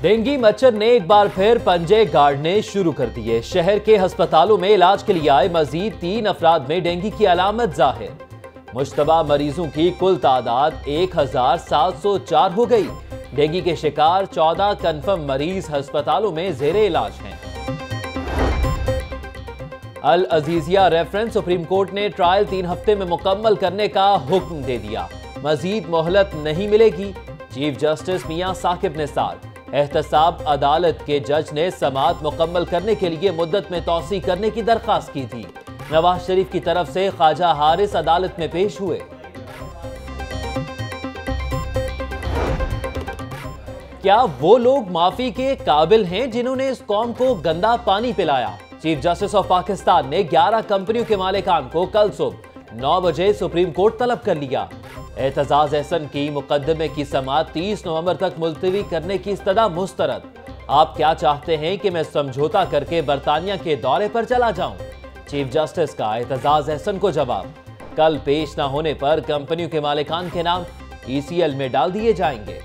Dengue مچھر نے ایک بار پھر پنجے گاڑنے شروع کر دیے۔ شہر کے ہسپتالوں میں علاج کے لیے آئے مزید تین افراد میں ڈینگی کی علامت ظاہر۔ مشتبہ مریضوں کی کل تعداد ایک ہزار سات سو چار ہو گئی۔ ڈینگی کے شکار چودہ کنفرم مریض ہسپتالوں میں زیر علاج ہیں۔ العزیزیہ ریفرنس سپریم کورٹ نے ٹرائل تین ہفتے میں مکمل کرنے کا حکم دے دیا۔ مزید مہلت نہیں ملے گی۔ چیف جسٹس میاں ثاقب نثار۔ احتساب عدالت کے جج نے سماعت مکمل کرنے کے لیے مدت میں توسیع کرنے کی درخواست کی تھی۔ نواز شریف کی طرف سے خواجہ حارث عدالت میں پیش ہوئے۔ کیا وہ لوگ معافی کے قابل ہیں جنہوں نے اس قوم کو گندا پانی پلایا؟ چیف جسٹس آف پاکستان نے گیارہ کمپنیوں کے مالکان کو کل صبح نو بجے سپریم کورٹ طلب کر لیا۔ اعتزاز احسن کی مقدمے کی سماعت تیس نومبر تک ملتوی کرنے کی استدا مسترد۔ آپ کیا چاہتے ہیں کہ میں سمجھوتا کر کے برطانیہ کے دورے پر چلا جاؤں؟ چیف جسٹس کا اعتزاز احسن کو جواب۔ کل پیش نہ ہونے پر کمپنیوں کے مالکان کے نام ای سی ایل میں ڈال دیے جائیں گے۔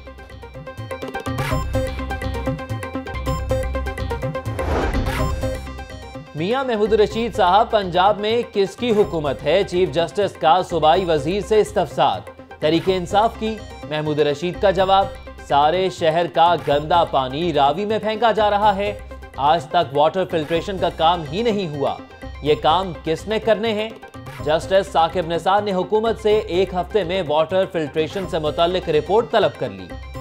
میاں محمود رشید صاحب، پنجاب میں کس کی حکومت ہے؟ چیف جسٹس کا صوبائی وزیر سے استفسار۔ تحریک انصاف کی، محمود رشید کا جواب، سارے شہر کا گندا پانی راوی میں پھینکا جا رہا ہے۔ آج تک واٹر فلٹریشن کا کام ہی نہیں ہوا۔ یہ کام کس نے کرنے ہیں؟ جسٹس ثاقب نثار نے حکومت سے ایک ہفتے میں واٹر فلٹریشن سے متعلق رپورٹ طلب کر لی۔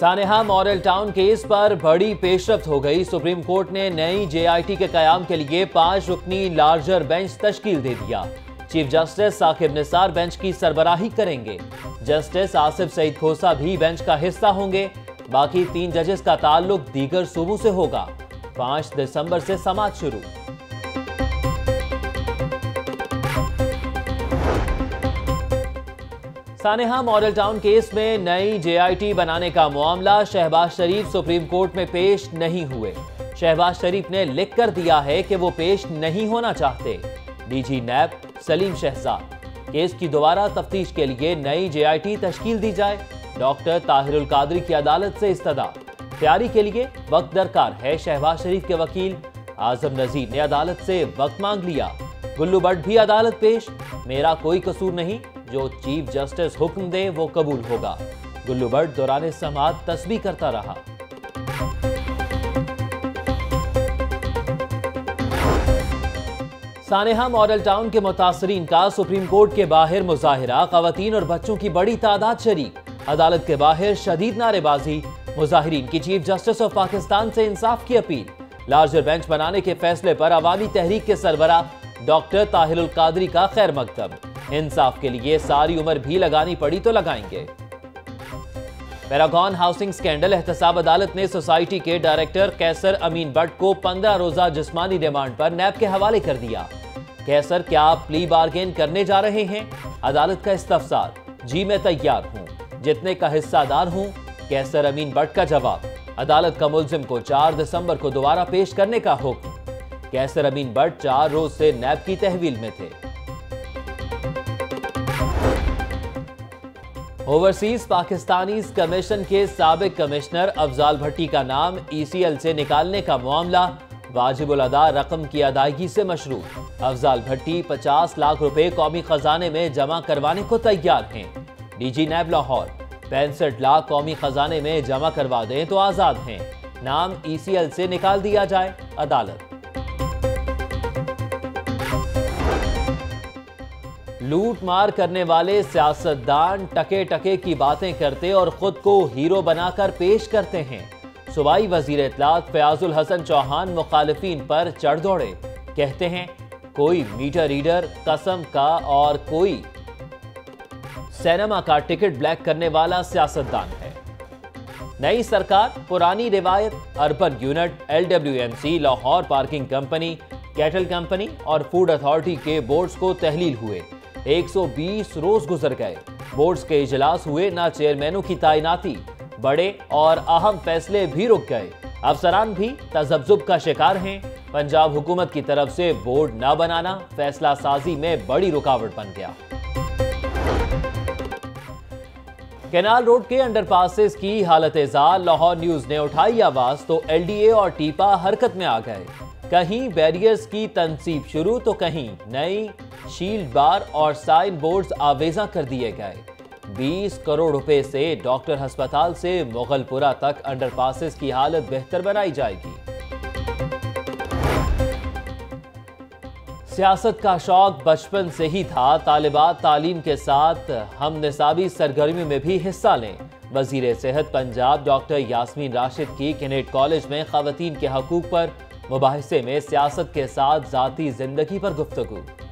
سانحہ مورل ٹاؤن کیس پر بڑی پیشرفت ہو گئی۔ سپریم کورٹ نے نئی جے آئی ٹی کے قیام کے لیے پانچ رکنی لارجر بینچ تشکیل دے دیا۔ Chief justice Saqib Nisar bench کی سربراہی کریں گے۔ جسٹس آصف سعید کھوسا بھی بینچ کا حصہ ہوں گے۔ باقی تین ججز کا تعلق دیگر صوبوں سے ہوگا۔ پانچ دسمبر سے سماعت شروع۔ سانحہ ماڈل ٹاؤن کیس میں نئی جے آئی ٹی بنانے کا معاملہ شہباز شریف سپریم کورٹ میں پیش نہیں ہوئے۔ شہباز شریف نے لکھ کر دیا ہے کہ وہ پیش نہیں ہونا چاہتے۔ D G NAB Saleem Shahzad. Case کی دوبارہ تفتیش کے لیے نئی جے آئی ٹی تشکیل دی جائے۔ ڈاکٹر طاہر القادری کی عدالت سے استدا تیاری کے لیے وقت درکار ہے شہباز شریف کے وکیل۔ آزم نذیر نے عدالت سے وقت مانگ لیا۔ گلو بٹ بھی عدالت پیش۔ میرا کوئی قصور نہیں۔ جو چیف جسٹس حکم دے وہ قبول ہوگا۔ گلو بٹ دوران سماعت تسبیح کرتا رہا۔ سانحہ ماڈل ٹاؤن کے متاثرین کا سپریم کورٹ کے باہر مظاہرہ، خواتین اور بچوں کی بڑی تعداد شریک۔ عدالت کے باہر شدید نعرے بازی۔ مظاہرین کی چیف جسٹس آف پاکستان سے انصاف کی اپیل۔ لارجر بینچ بنانے کے فیصلے پر عوامی تحریک کے سربراہ ڈاکٹر طاہر القادری کا خیر مکتب انصاف کے لیے ساری عمر بھی لگانی پڑی تو لگائیں گے۔ پیراگون ہاؤسنگ سکینڈل احتساب عدالت نے سوسائٹی کے ڈائریکٹر کیسر امین بٹ کو پندرہ روزہ جسمانی ڈیمانڈ پر نیب کے حوالے کر دیا۔ کیسر، کیا پلی بارگین کرنے جا رہے ہیں؟ عدالت کا استفسار۔ جی میں تیار ہوں۔ جتنے کا حصہ دار ہوں، کیسر امین بٹ کا جواب۔ عدالت کا ملزم کو چار دسمبر کو دوبارہ پیش کرنے کا حکم۔ کیسر امین بٹ چار روز سے نیب کی تحویل میں تھے۔ اوورسیز پاکستانیز کمیشن کے سابق کمشنر افضال بھٹی کا نام ای سی ایل سے نکالنے کا معاملہ واجب الادا رقم کی ادائیگی سے مشروع۔ افضال بھٹی پچاس لاکھ روپے قومی خزانے میں جمع کروانے کو تیار ہیں۔ ڈی جی نیب لاہور، پینسٹھ لاکھ قومی خزانے میں جمع کروا دیں تو آزاد ہیں۔ نام ای سی ایل سے نکال دیا جائے، عدالت۔ لوٹ مار کرنے والے سیاستدان ٹکے ٹکے کی باتیں کرتے اور خود کو ہیرو بنا کر پیش کرتے ہیں۔ صوبائی وزیر اطلاعات فیاض الحسن چوہان مخالفین پر چڑھ دوڑے۔ کہتے ہیں، کوئی میٹر ریڈر، قسم کا اور کوئی سینما کا ٹکٹ بلیک کرنے والا سیاستدان ہے۔ نئی سرکار، پرانی روایت، urban unit L W M C Lahore parking company, cattle company اور فوڈ اتھارٹی کے بورڈز کو تحلیل ہوئے۔ ایک سو بیس روز گزر گئے۔ بورڈز کے اجلاس ہوئے، نہ چیئرمینوں کی تعیناتی۔ بڑے اور اہم فیصلے بھی رک گئے۔ افسران بھی تذبذب کا شکار ہیں۔ پنجاب حکومت کی طرف سے بورڈ نہ بنانا فیصلہ سازی میں بڑی رکاوٹ بن گیا۔ کینال روڈ کے انڈر پاسز کی حالت ازار لاہور نیوز نے اٹھائی آواز تو ایل ڈی اے اور ٹیپا حرکت میں آ گئے۔ کہیں بیریئرز کی تنصیب شروع تو کہیں نئی۔ شیلڈ بار اور سائن بورڈز آویزاں کر دیے گئے۔ بیس کروڑ روپے سے ڈاکٹر ہسپتال سے مغل پورا تک انڈر پاسز کی حالت بہتر بنائی جائے گی۔ سیاست کا شوق بچپن سے ہی تھا۔ طالبات تعلیم کے ساتھ ہم نصابی سرگرمیوں میں بھی حصہ لیں۔ وزیر صحت پنجاب ڈاکٹر یاسمین راشد کی کینیٹ کالج میں خواتین کے حقوق پر مباحثے میں سیاست کے ساتھ ذاتی زندگی پر گفتگو۔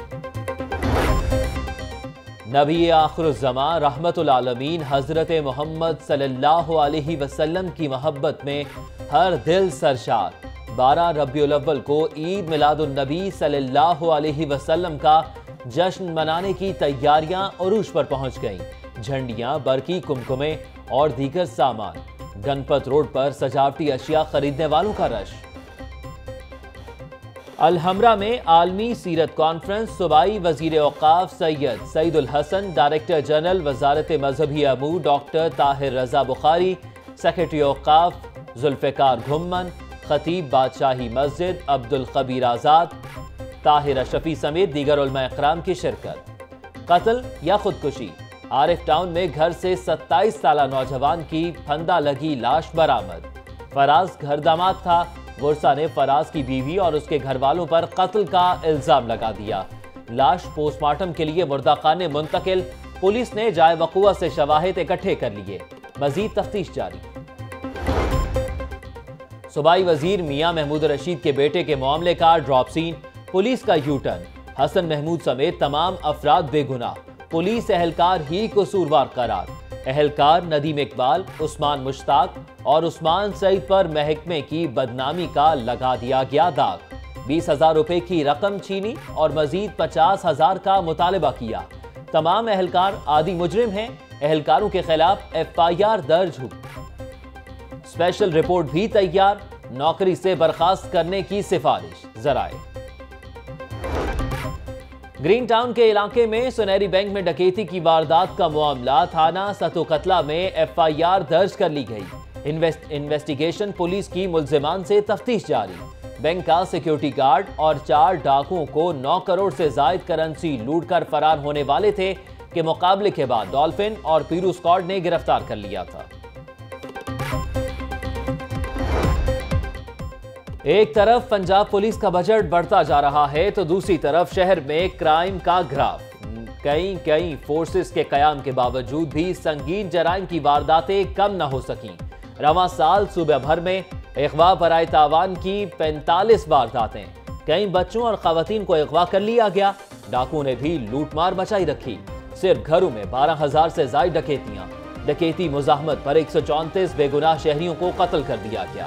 نبی آخر الزمان رحمت العالمین حضرت محمد صلی اللہ علیہ وسلم کی محبت میں ہر دل سرشار۔ بارہ ربیع الاول کو عید میلاد النبی صلی اللہ علیہ وسلم کا جشن منانے کی تیاریاں عروج پر پہنچ گئیں۔ جھنڈیاں، برقی کمکمیں اور دیگر سامان۔ گنپت روڈ پر سجاوٹی اشیاء خریدنے والوں کا رش۔ الحمرہ میں عالمی سیرت کانفرنس، صوبائی وزیر اوقاف سید سعید الحسن، ڈائریکٹر جنرل وزارت مذہبی امور ڈاکٹر طاہر رضا بخاری، سیکرٹری اوقاف ذوالفقار گھمن خطیب بادشاہی مسجد عبد القبیر آزاد، طاہر اشفی سمیت دیگر علماء اقرام کی شرکت۔ قتل یا خودکشی؟ عارف ٹاؤن میں گھر سے ستائیس سالہ نوجوان کی پھندہ لگی لاش برآمد۔ فراز گھر داماد تھا۔ ورسا نے فراز کی بیوی اور اس کے گھر والوں پر قتل کا الزام لگا دیا۔ لاش پوسٹ مارٹم کے لیے مردہ خانے منتقل، پولیس نے جائے وقوع سے شواہد اکٹھے کر لیے۔ مزید تفتیش جاری۔ صوبائی وزیر میاں محمود رشید کے بیٹے کے معاملے کا ڈراپ سین۔ پولیس کا یو ٹرن۔ حسن محمود سمیت تمام افراد بے گناہ۔ پولیس اہلکار ہی قصوروار قرار۔ اہلکار ندیم اقبال، عثمان مشتاق اور عثمان سعید پر محکمے کی بدنامی کا لگا دیا گیا داغ۔ بیس ہزار روپے کی رقم چھینی اور مزید پچاس ہزار کا مطالبہ کیا۔ تمام اہلکار عادی مجرم ہیں، اہلکاروں کے خلاف ایف آئی آر درج ہو۔ اسپیشل رپورٹ بھی تیار، نوکری سے برخاست کرنے کی سفارش۔ ذرائع۔ گرین ٹاؤن کے علاقے میں سنہری بینک میں ڈکیتی کی واردات کا معاملہ تھانہ ستو قتلہ میں ایف آئی آر درج کر لی گئی۔ انویسٹیگیشن پولیس کی ملزمان سے تفتیش جاری۔ بینک کا سیکیورٹی گارڈ اور چار ڈاکوں کو نو کروڑ سے زائد کرنسی لوٹ کر فرار ہونے والے تھے کہ مقابلے کے بعد ڈالفن اور پیرو سکارڈ نے گرفتار کر لیا تھا۔ ایک طرف پنجاب پولیس کا بجٹ بڑھتا جا رہا ہے تو دوسری طرف شہر میں کرائم کا گراف۔ کئی کئی فورسز کے قیام کے باوجود بھی سنگین جرائم کی وارداتیں کم نہ ہو سکیں۔ رواں سال صوبہ بھر میں اغوا برائے تاوان کی پینتالیس وارداتیں۔ کئی بچوں اور خواتین کو اغوا کر لیا گیا۔ ڈاکوں نے بھی لوٹ مار بچائی رکھی۔ صرف گھروں میں بارہ ہزار سے زائد ڈکیتیاں۔ ڈکیتی مزاحمت پر ایک سو چونتیس بے گناہ شہریوں کو قتل کر دیا گیا۔